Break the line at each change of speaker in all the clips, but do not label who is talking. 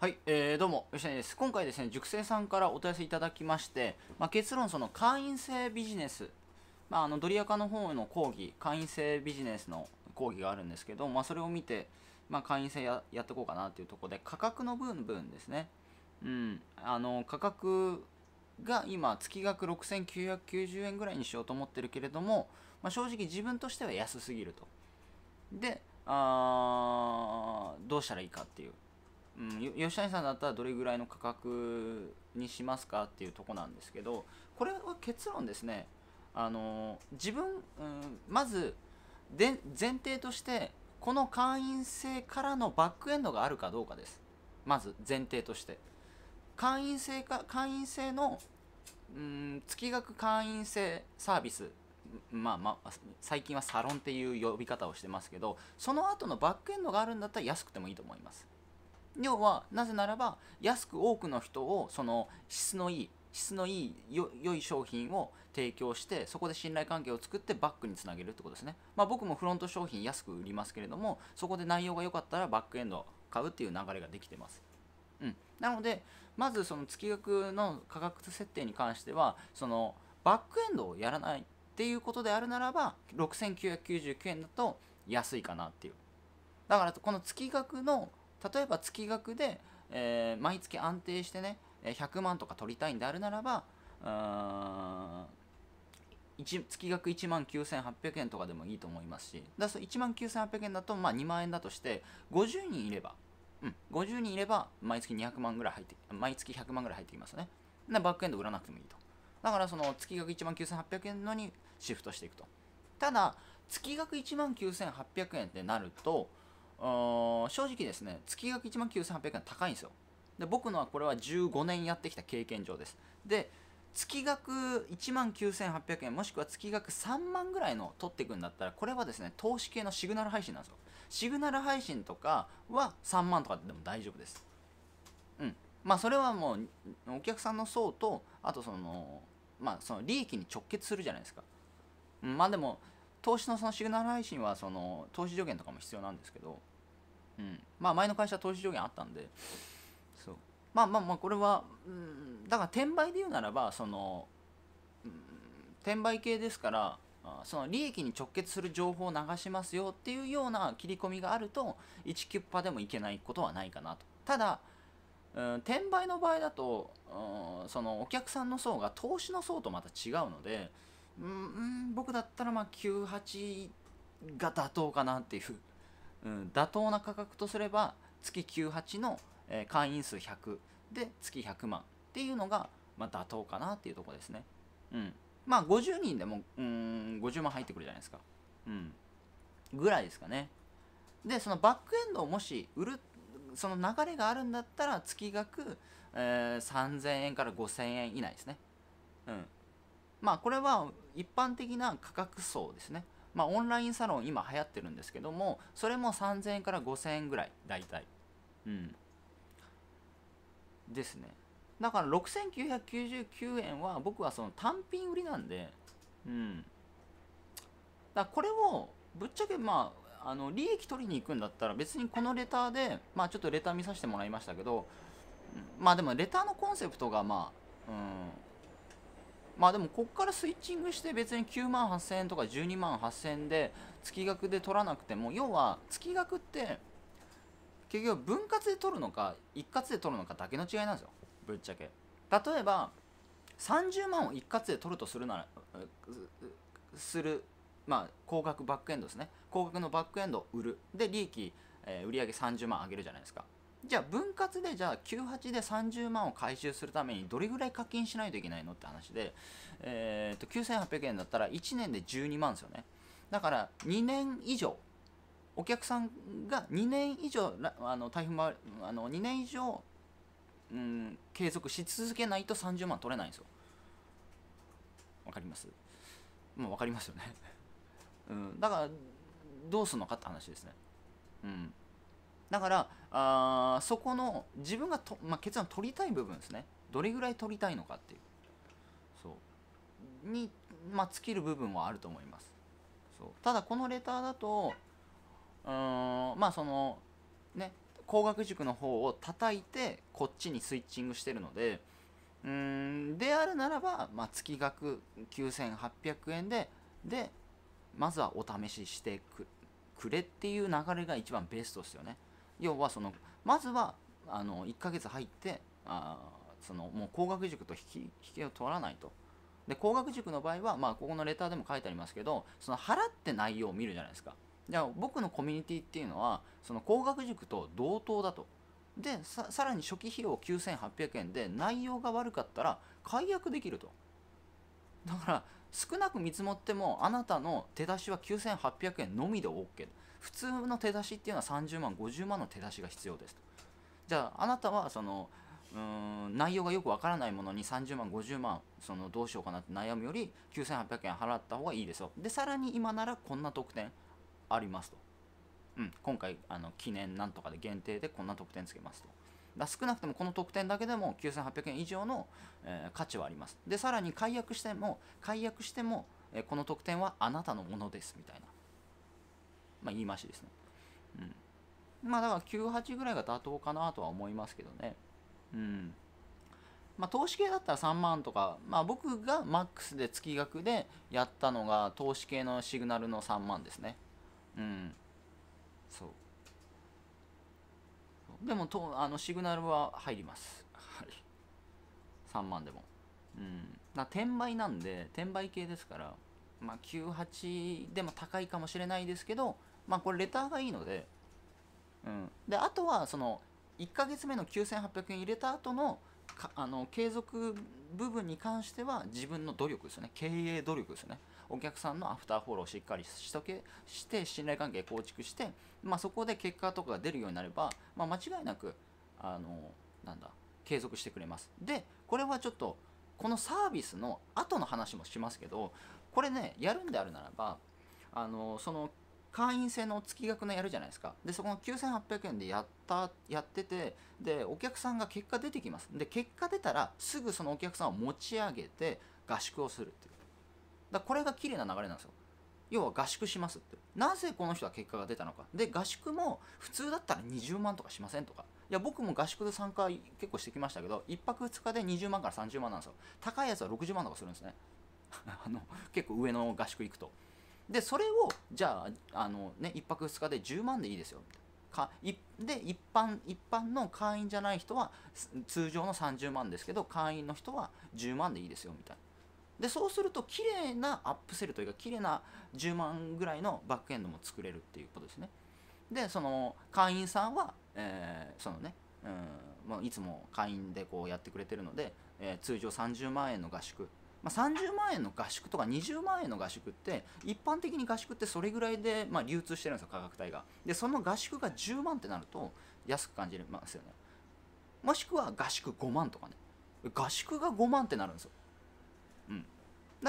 はい、えー、どうも吉谷です。今回ですね塾生さんからお問い合わせいただきまして、まあ、結論その会員制ビジネス、まあ、あのドリアカの方の講義会員制ビジネスの講義があるんですけど、まあ、それを見て、まあ、会員制ややっていこうかなっていうところで価格の部分ですね。うんあの価格が今月額6990円ぐらいにしようと思ってるけれども、まあ、正直自分としては安すぎると。であーどうしたらいいかっていう。うん、吉谷さんだったらどれぐらいの価格にしますかっていうとこなんですけどこれは結論ですね。あの自分、うん、まずで前提としてこの会員制からのバックエンドがあるかどうかです。まず前提として。会員制か会員制の、うん、月額会員制サービス。まあまあ最近はサロンっていう呼び方をしてますけどその後のバックエンドがあるんだったら安くてもいいと思います。要はなぜならば安く多くの人をその質のいい質のいいよ良い商品を提供してそこで信頼関係を作ってバックにつなげるってことですね、まあ、僕もフロント商品安く売りますけれどもそこで内容が良かったらバックエンド買うっていう流れができてます、うん、なのでまずその月額の価格設定に関してはそのバックエンドをやらないっていうことであるならば6999円だと安いかなっていう。だからこの月額の例えば月額で、えー、毎月安定してね100万とか取りたいんであるならば月額1万9800円とかでもいいと思いますし。だそ1万9800円だとまあ2万円だとして50人いれば、うん、50人いれば毎月200万ぐらい入って毎月100万ぐらい入ってきますね。でバックエンド売らなくてもいいと。だからその月額1万9800円のにシフトしていくと。ただ月額1万9800円ってなると正直ですね月額1万9800円高いんですよ。で僕のはこれは15年やってきた経験上です。で月額1万9800円もしくは月額3万ぐらいの取っていくんだったらこれはですね投資系のシグナル配信なんですよ。シグナル配信とかは3万とかでも大丈夫です。うん。まあそれはもうお客さんの層とあとそのまあその利益に直結するじゃないですか、うん、まあでも投資のそのシグナル配信はその投資上限とかも必要なんですけどうん、まあ前の会社は投資上限あったんで。そう。まあまあまあこれは、うん、だから転売で言うならばその、うん、転売系ですからその利益に直結する情報を流しますよっていうような切り込みがあると1キュッパでもいけないことはないかなと。ただ、うん、転売の場合だと、うん、そのお客さんの層が投資の層とまた違うので、うん、僕だったらまあ98が妥当かなっていううん、妥当な価格とすれば月98の、えー、会員数100で月100万っていうのが、まあ、妥当かなっていうとこですね。うん、まあ50人でもうん50万入ってくるじゃないですか。うん、ぐらいですかね。でそのバックエンドをもし売るその流れがあるんだったら月額、えー、3000円から5000円以内ですね。うん、まあこれは一般的な価格層ですね。まあ、オンラインサロン今流行ってるんですけどもそれも3000円から5000円ぐらい大体。うん。ですね。だから6999円は僕はその単品売りなんでうん。だこれをぶっちゃけまああの利益取りに行くんだったら別にこのレターでまあちょっとレター見させてもらいましたけどまあでもレターのコンセプトがまあうん。まあでもこっからスイッチングして別に9万8000円とか12万8000円で月額で取らなくても要は月額って結局分割で取るのか一括で取るのかだけの違いなんですよ。ぶっちゃけ。例えば30万を一括で取るとするならするまあ高額バックエンドですね。高額のバックエンドを売る。で利益、えー、売上30万上げるじゃないですか。じゃあ分割でじゃあ98で30万を回収するためにどれぐらい課金しないといけないのって話で、えー、と9800円だったら1年で12万ですよね。だから2年以上お客さんが2年以上あの台風あの2年以上、うん、継続し続けないと30万取れないんですよ。わかります？もう分かりますよね、うん、だからどうするのかって話ですね。うん。だからあそこの自分がと、まあ、結論取りたい部分ですね。どれぐらい取りたいのかっていう。そう。に、まあ、尽きる部分はあると思います。そう。ただこのレターだとうんまあそのね工学塾の方を叩いてこっちにスイッチングしてるのでうんであるならば、まあ、月額9800円ででまずはお試ししてくくれっていう流れが一番ベストですよね。要はそのまずはあの1ヶ月入ってあそのもう工学塾と引き引きを取らないと。で工学塾の場合は、まあ、ここのレターでも書いてありますけどその払って内容を見るじゃないですか。じゃあ僕のコミュニティっていうのはその工学塾と同等だと。でささらに初期費用9800円で内容が悪かったら解約できると。だから少なく見積もってもあなたの手出しは9800円のみで OK 普通の手出しっていうのは30万50万の手出しが必要ですと。じゃああなたはそのうん内容がよくわからないものに30万50万そのどうしようかなって悩むより9800円払った方がいいですよ。でさらに今ならこんな特典ありますと、うん、今回あの記念なんとかで限定でこんな特典つけますと。だ少なくともこの特典だけでも9800円以上の、えー価値はあります。でさらに解約しても解約しても、えーこの特典はあなたのものですみたいな。まあ言い回しですね。うん。まあだから98ぐらいが妥当かなとは思いますけどね。うん。まあ投資系だったら3万とかまあ僕がマックスで月額でやったのが投資系のシグナルの3万ですね。うん。そう。でもとあのシグナルは入ります。はい。3万でも。うん。転売なんで転売系ですからまあ98でも高いかもしれないですけどまあこれレターがいいのでうん。であとはその1ヶ月目の9800円入れた後のかあの継続部分に関しては自分の努力ですよね。経営努力ですよね。お客さんのアフターフォローをしっかりしとけして信頼関係構築して、まあ、そこで結果とかが出るようになれば、まあ、間違いなくあのなんだ継続してくれます。でこれはちょっとこのサービスの後の話もしますけどこれねやるんであるならばあのその会員制の月額のやるじゃないですか。でそこの9800円でやったやっててでお客さんが結果出てきます。で結果出たらすぐそのお客さんを持ち上げて合宿をするっていう。だこれが綺麗な流れなんですよ。要は合宿しますって。なぜこの人は結果が出たのか。で合宿も普通だったら20万とかしませんとか。いや僕も合宿で参加結構してきましたけど1泊2日で20万から30万なんですよ。高いやつは60万とかするんですね。あの結構上の合宿行くと。でそれをじゃああの、ね、1泊2日で10万でいいですよ。かいで一般一般の会員じゃない人は通常の30万ですけど会員の人は10万でいいですよみたいな。でそうすると綺麗なアップセルというか綺麗な10万ぐらいのバックエンドも作れるっていうことですね。でその会員さんは、えーそのね、うんもういつも会員でこうやってくれてるので、えー通常30万円の合宿、まあ、30万円の合宿とか20万円の合宿って一般的に合宿ってそれぐらいで、まあ、流通してるんですよ価格帯が。でその合宿が10万ってなると安く感じますよね。もしくは合宿5万とかね。合宿が5万ってなるんですよ。うん。だか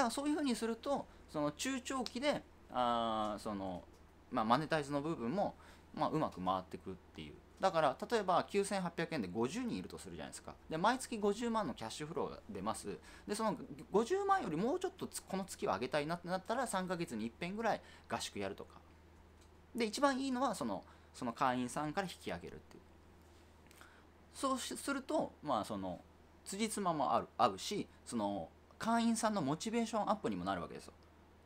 らそういうふうにするとその中長期であその、まあ、マネタイズの部分も、まあ、うまく回ってくるっていうだから例えば9800円で50人いるとするじゃないですか。で毎月50万のキャッシュフローが出ます。でその50万よりもうちょっとこの月は上げたいなってなったら3ヶ月に一遍ぐらい合宿やるとか。で一番いいのはそのその会員さんから引き上げるっていう。そうするとまあその辻褄もある合うしその会員さんのモチベーションアップにもなるわけですよ。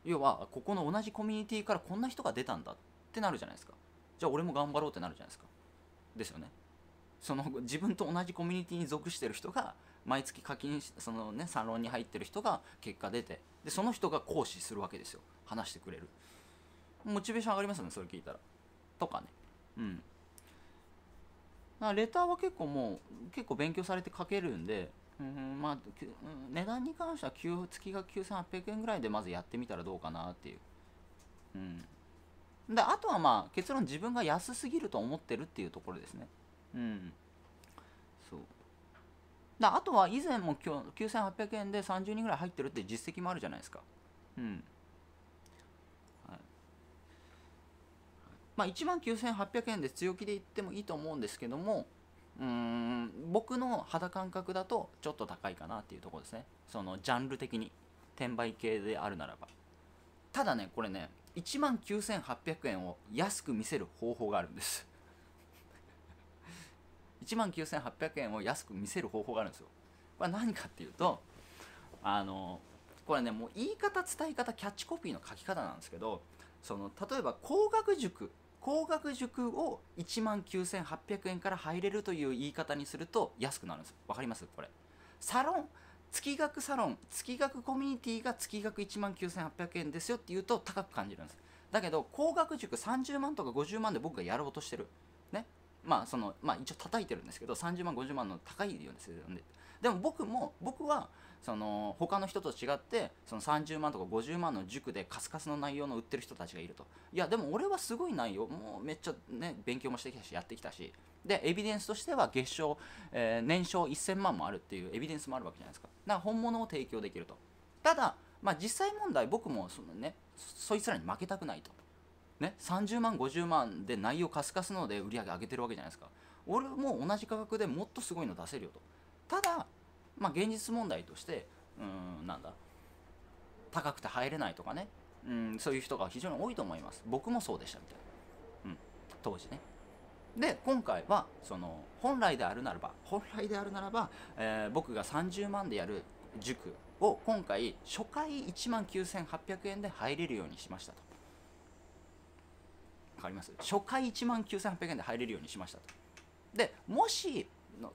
要はここの同じコミュニティからこんな人が出たんだってなるじゃないですか。じゃあ俺も頑張ろうってなるじゃないですか。ですよね。その自分と同じコミュニティに属してる人が毎月課金そのねサロンに入ってる人が結果出てでその人が講師するわけですよ。話してくれる。モチベーション上がりますよねそれ聞いたら。とかね。うん。だレターは結構もう結構勉強されて書けるんでうんまあ値段に関しては月が9800円ぐらいでまずやってみたらどうかなっていう。うん。であとはまあ結論自分が安すぎると思ってるっていうところですね。うん。そう。だあとは以前も今日9800円で30人ぐらい入ってるって実績もあるじゃないですか。うん。まあ1万9800円で強気で言ってもいいと思うんですけどもうん僕の肌感覚だとちょっと高いかなっていうところですね。そのジャンル的に。転売系であるならば。ただねこれね1万9800円を安く見せる方法があるんです。1万9800円を安く見せる方法があるんですよ。これは何かっていうとあのこれねもう言い方伝え方キャッチコピーの書き方なんですけどその例えば高額塾高額塾を1万9800円から入れるという言い方にすると安くなるんです。わかります？これ。サロン月額サロン月額コミュニティが月額1万9800円ですよって言うと高く感じるんです。だけど高額塾30万とか50万で僕がやろうとしてる。ね。まあそのまあ一応叩いてるんですけど30万50万の高いようですよねでも僕も僕はその他の人と違ってその30万とか50万の塾でカスカスの内容の売ってる人たちがいると。いやでも俺はすごい内容もうめっちゃね勉強もしてきたしやってきたし。でエビデンスとしては月賞、えー、年商1000万もあるっていうエビデンスもあるわけじゃないですか。だから本物を提供できると。ただまあ実際問題僕もそのねそいつらに負けたくないと。ね30万50万で内容カスカスので売り上げ上げてるわけじゃないですか。俺も同じ価格でもっとすごいの出せるよと。ただまあ、現実問題としてうんなんだ高くて入れないとかね。うんそういう人が非常に多いと思います。僕もそうでしたみたいな、うん、当時ね。で今回はその本来であるならば本来であるならば、えー、僕が30万でやる塾を今回初回1万9800円で入れるようにしましたと。わかります？初回1万9800円で入れるようにしましたと。でもし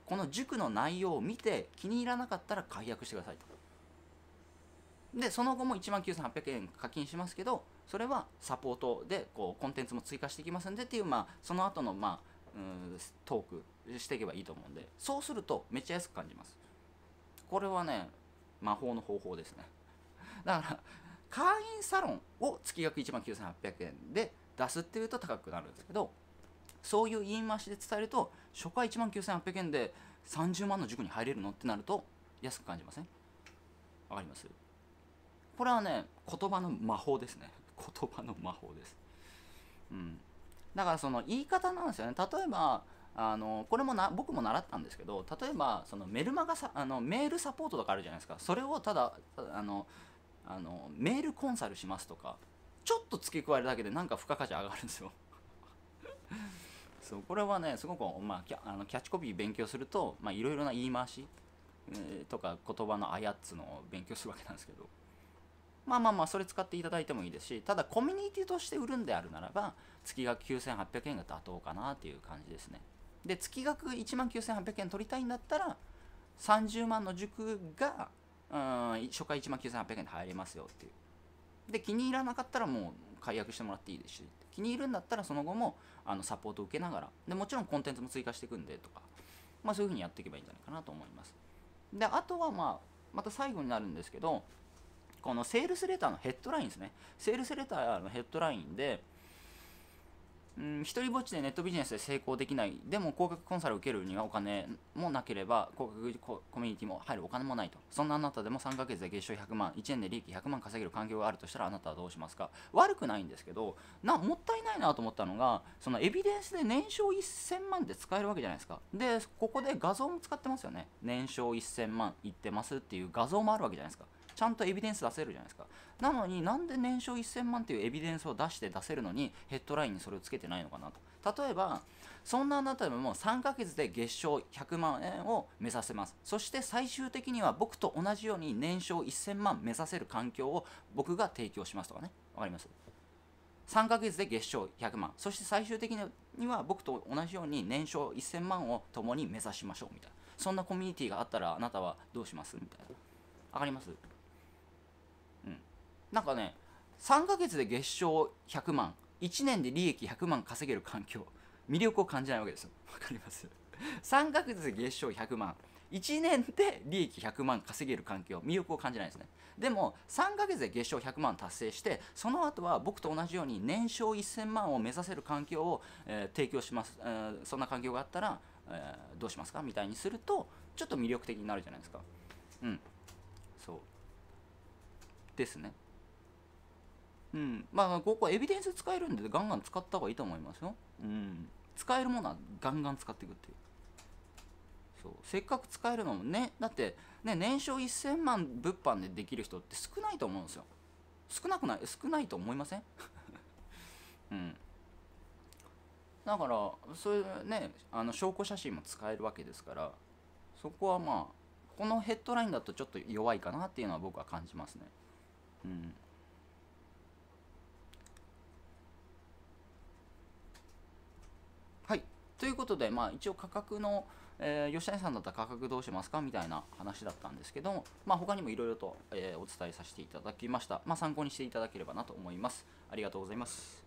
この塾の内容を見て気に入らなかったら解約してくださいと。でその後も1万9800円課金しますけどそれはサポートでこうコンテンツも追加していきますんでっていう、まあ、その後のまあうんトークしていけばいいと思うんでそうするとめっちゃ安く感じます。これはね魔法の方法ですね。だから会員サロンを月額1万9800円で出すっていうと高くなるんですけどそういう言い回しで伝えると初回1万9800円で30万の塾に入れるのってなると安く感じません？わかります？これはね言葉の魔法ですね。言葉の魔法です、うん、だからその言い方なんですよね。例えばあのこれもな僕も習ったんですけど例えばそのメルマガさあのメールサポートとかあるじゃないですか。それをただあのあのメールコンサルしますとかちょっと付け加えるだけでなんか付加価値上がるんですよ。そうこれはねすごく、まあ、キャあのキャッチコピー勉強するといろいろな言い回し、えー、とか言葉のあやつのを勉強するわけなんですけど。まあまあまあそれ使っていただいてもいいですしただコミュニティとして売るんであるならば月額9800円が妥当かなっていう感じですね。で月額1万9800円取りたいんだったら30万の塾がうん初回1万9800円で入れますよっていう。で気に入らなかったらもう解約してもらっていいですし。気に入るんだったらその後もあのサポートを受けながらでもちろんコンテンツも追加していくんでとか、まあ、そういうふうにやっていけばいいんじゃないかなと思います。であとはまあまた最後になるんですけどこのセールスレターのヘッドラインですね。セールスレターのヘッドラインでうん、一人ぼっちでネットビジネスで成功できない、でも高額コンサルを受けるにはお金もなければ、高額コミュニティも入るお金もないと。そんなあなたでも3ヶ月で月賞100万、1年で利益100万稼げる環境があるとしたらあなたはどうしますか？悪くないんですけど、なもったいないなと思ったのが、そのエビデンスで年商1000万で使えるわけじゃないですか。で、ここで画像も使ってますよね。年商1000万いってますっていう画像もあるわけじゃないですか。ちゃんとエビデンス出せるじゃないですか。なのになんで年商1000万っていうエビデンスを出して出せるのにヘッドラインにそれをつけてないのかなと。例えばそんなあなたでも3ヶ月で月賞100万円を目指せます。そして最終的には僕と同じように年商1000万目指せる環境を僕が提供しますとかね。わかります？3ヶ月で月賞100万。そして最終的には僕と同じように年商1000万を共に目指しましょうみたいな。そんなコミュニティがあったらあなたはどうします？みたいな。わかります？なんかね3ヶ月で月賞100万1年で利益100万稼げる環境魅力を感じないわけですよ。わかります？3ヶ月で月賞100万1年で利益100万稼げる環境魅力を感じないですね。でも3ヶ月で月賞100万達成してその後は僕と同じように年商1000万を目指せる環境を、えー、提供します、えー、そんな環境があったら、えー、どうしますか？みたいにするとちょっと魅力的になるじゃないですか。うん。そう。ですね。うん、まあここエビデンス使えるんでガンガン使った方がいいと思いますよ、うん、使えるものはガンガン使っていくっていう。そう。せっかく使えるのもねだってね年商1000万物販でできる人って少ないと思うんですよ。少なくない少ないと思いません？うん。だからそういうねあの証拠写真も使えるわけですからそこはまあこのヘッドラインだとちょっと弱いかなっていうのは僕は感じますね。うんはいということでまあ一応価格のえー、吉谷さんだったら価格どうしますかみたいな話だったんですけども、まあ、他にもいろいろと、えー、お伝えさせていただきました、まあ、参考にしていただければなと思います。ありがとうございます。